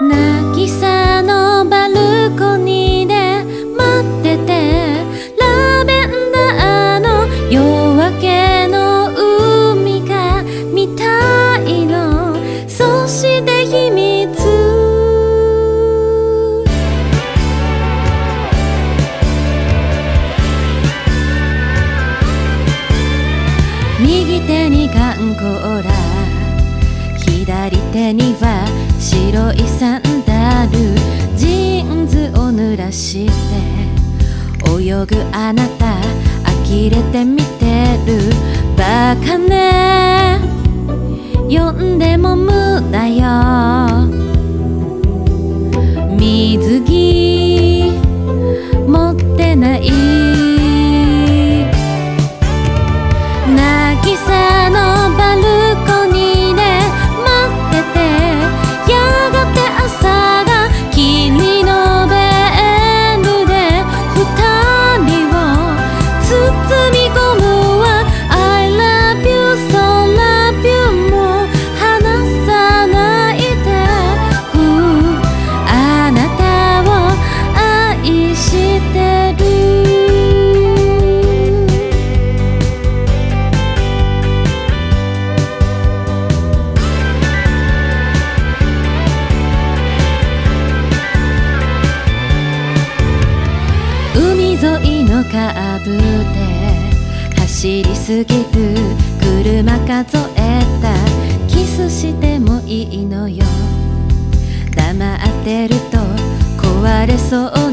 渚のバルコニーで待ってて。ラベンダーの夜明けの海が見たいの。そして秘密。右手にガンして泳ぐあなた呆れて見てるバカね。呼んでも無駄よ。水着持ってない。渚の海沿いのカーブで走りすぎる車数えたキスしてもいいのよ。黙ってると壊れそう。